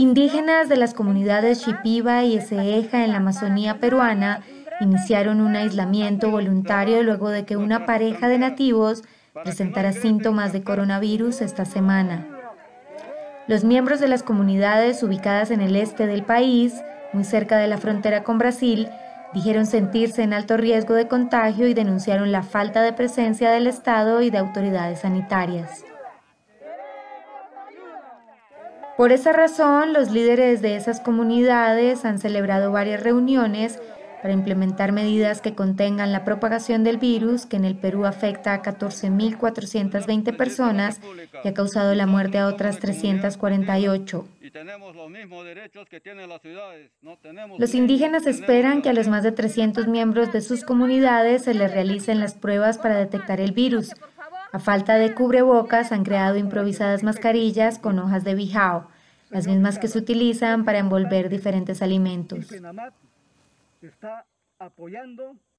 Indígenas de las comunidades Shipiba y Eseja en la Amazonía peruana iniciaron un aislamiento voluntario luego de que una pareja de nativos presentara síntomas de coronavirus esta semana. Los miembros de las comunidades ubicadas en el este del país, muy cerca de la frontera con Brasil, dijeron sentirse en alto riesgo de contagio y denunciaron la falta de presencia del Estado y de autoridades sanitarias. Por esa razón, los líderes de esas comunidades han celebrado varias reuniones para implementar medidas que contengan la propagación del virus que en el Perú afecta a 14.420 personas y ha causado la muerte a otras 348. Los indígenas esperan que a los más de 300 miembros de sus comunidades se les realicen las pruebas para detectar el virus. A falta de cubrebocas han creado improvisadas mascarillas con hojas de bijao, las mismas que se utilizan para envolver diferentes alimentos